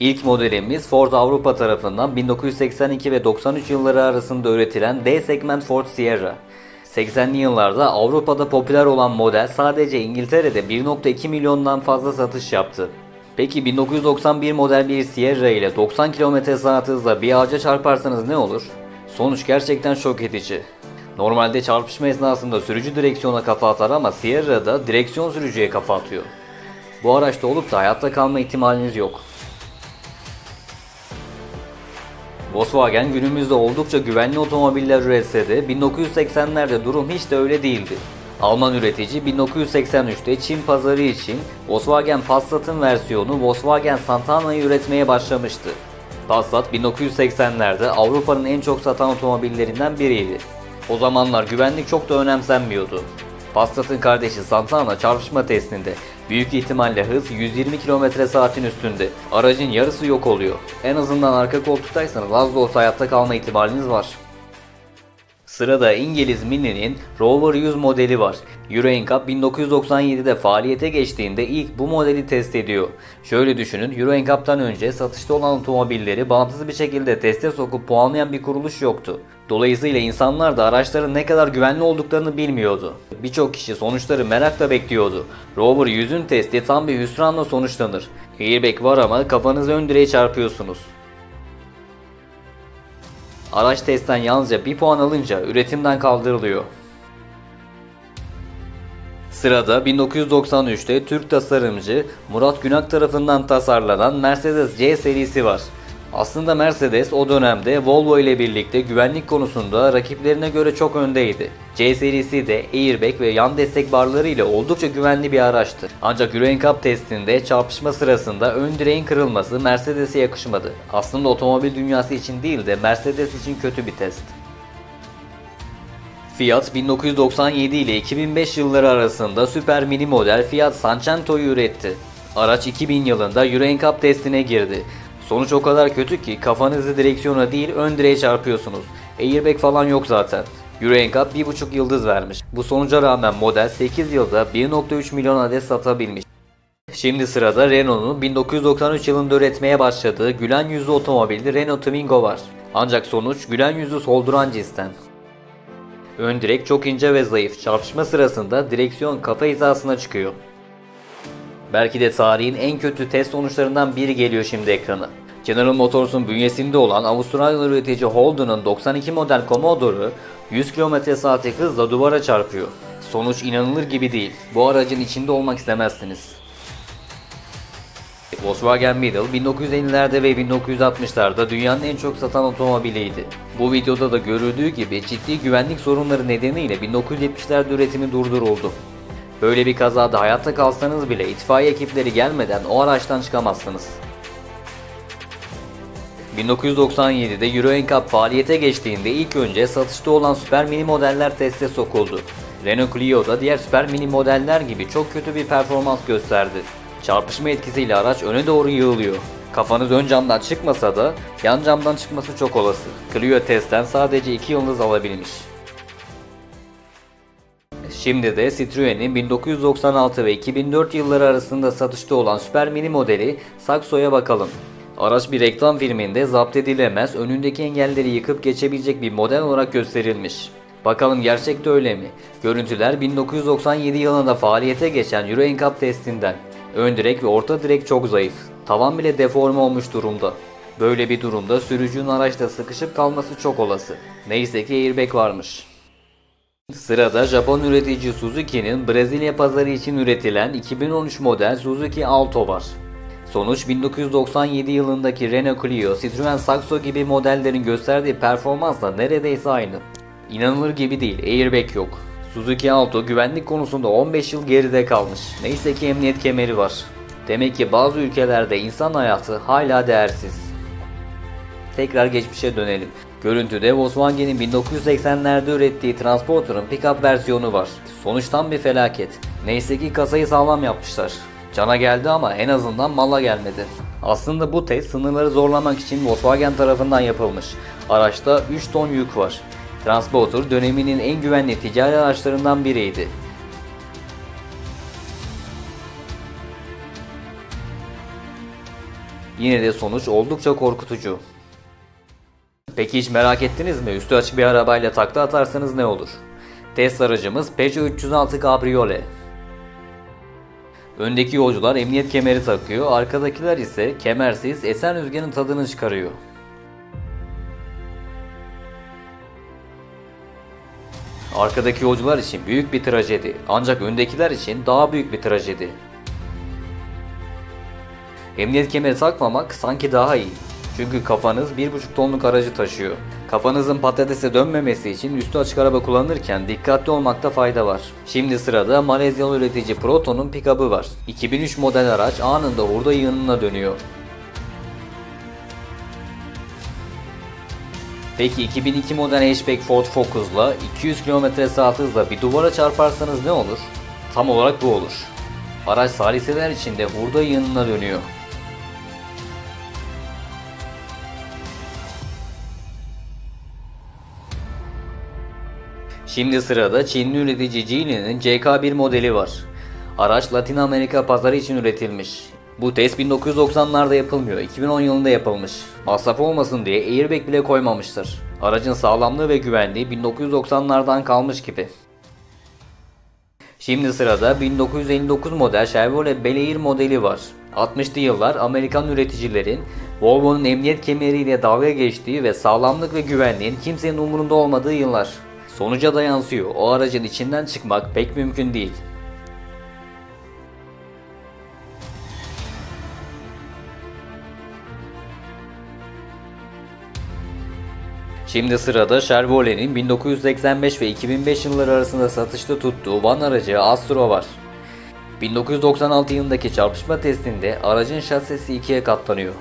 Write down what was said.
İlk modelimiz Ford Avrupa tarafından 1982 ve 93 yılları arasında üretilen D segment Ford Sierra. 80'li yıllarda Avrupa'da popüler olan model sadece İngiltere'de 1.2 milyondan fazla satış yaptı. Peki 1991 model bir Sierra ile 90 km saat hızla bir ağaca çarparsanız ne olur? Sonuç gerçekten şok edici. Normalde çarpışma esnasında sürücü direksiyona kafa atar ama Sierra'da direksiyon sürücüye kafa atıyor. Bu araçta olup da hayatta kalma ihtimaliniz yok. Volkswagen günümüzde oldukça güvenli otomobiller üretse de 1980'lerde durum hiç de öyle değildi. Alman üretici 1983'te Çin pazarı için Volkswagen Passat'ın versiyonu Volkswagen Santana'yı üretmeye başlamıştı. Passat 1980'lerde Avrupa'nın en çok satan otomobillerinden biriydi. O zamanlar güvenlik çok da önemsenmiyordu. Passat'ın kardeşi Santana çarpışma testinde büyük ihtimalle hız 120 km saatin üstünde. Aracın yarısı yok oluyor. En azından arka koltuktaysanız az da olsa hayatta kalma ihtimaliniz var. Sırada İngiliz Mini'nin Rover 100 modeli var. Euro NCAP 1997'de faaliyete geçtiğinde ilk bu modeli test ediyor. Şöyle düşünün Euro NCAP'tan önce satışta olan otomobilleri bağımsız bir şekilde teste sokup puanlayan bir kuruluş yoktu. Dolayısıyla insanlar da araçların ne kadar güvenli olduklarını bilmiyordu. Birçok kişi sonuçları merakla bekliyordu. Rover 100'ün testi tam bir hüsranla sonuçlanır. Airbag var ama kafanızı ön direğe çarpıyorsunuz. Araç testten yalnızca bir puan alınca üretimden kaldırılıyor. Sırada 1993'te Türk tasarımcı Murat Günak tarafından tasarlanan Mercedes C serisi var. Aslında Mercedes o dönemde Volvo ile birlikte güvenlik konusunda rakiplerine göre çok öndeydi. C serisi de airbag ve yan destek barları ile oldukça güvenli bir araçtı. Ancak Euro NCAP testinde çarpışma sırasında ön direğin kırılması Mercedes'e yakışmadı. Aslında otomobil dünyası için değil de Mercedes için kötü bir test. Fiat 1997 ile 2005 yılları arasında süper mini model Fiat Cinquecento'yu üretti. Araç 2000 yılında Euro NCAP testine girdi. Sonuç o kadar kötü ki kafanızı direksiyona değil ön direğe çarpıyorsunuz. Airbag falan yok zaten. Euro NCAP 1.5 yıldız vermiş. Bu sonuca rağmen model 8 yılda 1.3 milyon adet satabilmiş. Şimdi sırada Renault'un 1993 yılında üretmeye başladığı gülen yüzlü otomobili Renault Twingo var. Ancak sonuç gülen yüzü solduran cinsten. Ön direk çok ince ve zayıf. Çarpışma sırasında direksiyon kafa hizasına çıkıyor. Belki de tarihin en kötü test sonuçlarından biri geliyor şimdi ekrana. General Motors'un bünyesinde olan Avustralyalı üretici Holden'ın 92 model Commodore'u 100 km saatlik hızla duvara çarpıyor. Sonuç inanılır gibi değil. Bu aracın içinde olmak istemezsiniz. Volkswagen Beetle 1950'lerde ve 1960'larda dünyanın en çok satan otomobiliydi. Bu videoda da görüldüğü gibi ciddi güvenlik sorunları nedeniyle 1970'lerde üretimi durduruldu. Böyle bir kazada hayatta kalsanız bile itfaiye ekipleri gelmeden o araçtan çıkamazsınız. 1997'de Euro NCAP faaliyete geçtiğinde ilk önce satışta olan süper mini modeller teste sokuldu. Renault Clio da diğer süper mini modeller gibi çok kötü bir performans gösterdi. Çarpışma etkisiyle araç öne doğru yığılıyor. Kafanız ön camdan çıkmasa da yan camdan çıkması çok olası. Clio testten sadece 2 yıldız alabilmiş. Şimdi de Citroen'in 1996 ve 2004 yılları arasında satışta olan süper mini modeli Saxo'ya bakalım. Araç bir reklam filminde zapt edilemez, önündeki engelleri yıkıp geçebilecek bir model olarak gösterilmiş. Bakalım gerçekte öyle mi? Görüntüler 1997 yılında faaliyete geçen Euro NCAP testinden. Ön direk ve orta direk çok zayıf. Tavan bile deforme olmuş durumda. Böyle bir durumda sürücünün araçta sıkışıp kalması çok olası. Neyse ki airbag varmış. Sırada Japon üretici Suzuki'nin Brezilya pazarı için üretilen 2013 model Suzuki Alto var. Sonuç 1997 yılındaki Renault Clio, Citroen Saxo gibi modellerin gösterdiği performansla neredeyse aynı. İnanılır gibi değil, airbag yok. Suzuki Alto güvenlik konusunda 15 yıl geride kalmış. Neyse ki emniyet kemeri var. Demek ki bazı ülkelerde insan hayatı hala değersiz. Tekrar geçmişe dönelim. Görüntüde Volkswagen'in 1980'lerde ürettiği Transporter'ın pick-up versiyonu var. Sonuç tam bir felaket. Neyse ki kasayı sağlam yapmışlar. Cana geldi ama en azından mala gelmedi. Aslında bu test sınırları zorlamak için Volkswagen tarafından yapılmış. Araçta 3 ton yük var. Transporter döneminin en güvenli ticari araçlarından biriydi. Yine de sonuç oldukça korkutucu. Peki hiç merak ettiniz mi? Üstü açık bir arabayla takla atarsanız ne olur? Test aracımız Peugeot 306 Cabriolet. Öndeki yolcular emniyet kemeri takıyor, arkadakiler ise kemersiz esen rüzgarın tadını çıkarıyor. Arkadaki yolcular için büyük bir trajedi ancak öndekiler için daha büyük bir trajedi. Emniyet kemeri takmamak sanki daha iyi. Çünkü kafanız 1,5 tonluk aracı taşıyor. Kafanızın patatese dönmemesi için üstü açık araba kullanırken dikkatli olmakta fayda var. Şimdi sırada Malezyalı üretici Proton'un pick-up'ı var. 2003 model araç anında hurda yığınına dönüyor. Peki 2002 model hatchback Ford Focus'la 200 km saat hızla bir duvara çarparsanız ne olur? Tam olarak bu olur. Araç saliseler içinde hurda yığınına dönüyor. Şimdi sırada Çinli üretici Geely'nin CK1 modeli var. Araç Latin Amerika pazarı için üretilmiş. Bu test 1990'larda yapılmıyor, 2010 yılında yapılmış. Masraf olmasın diye airbag bile koymamıştır. Aracın sağlamlığı ve güvenliği 1990'lardan kalmış gibi. Şimdi sırada 1959 model Chevrolet Bel Air modeli var. 60'lı yıllar Amerikan üreticilerin Volvo'nun emniyet kemeriyle dalga geçtiği ve sağlamlık ve güvenliğin kimsenin umurunda olmadığı yıllar. Sonuca da yansıyor. O aracın içinden çıkmak pek mümkün değil. Şimdi sırada Chevrolet'in 1985 ve 2005 yılları arasında satışta tuttuğu van aracı Astro var. 1996 yılındaki çarpışma testinde aracın şasisi ikiye katlanıyor.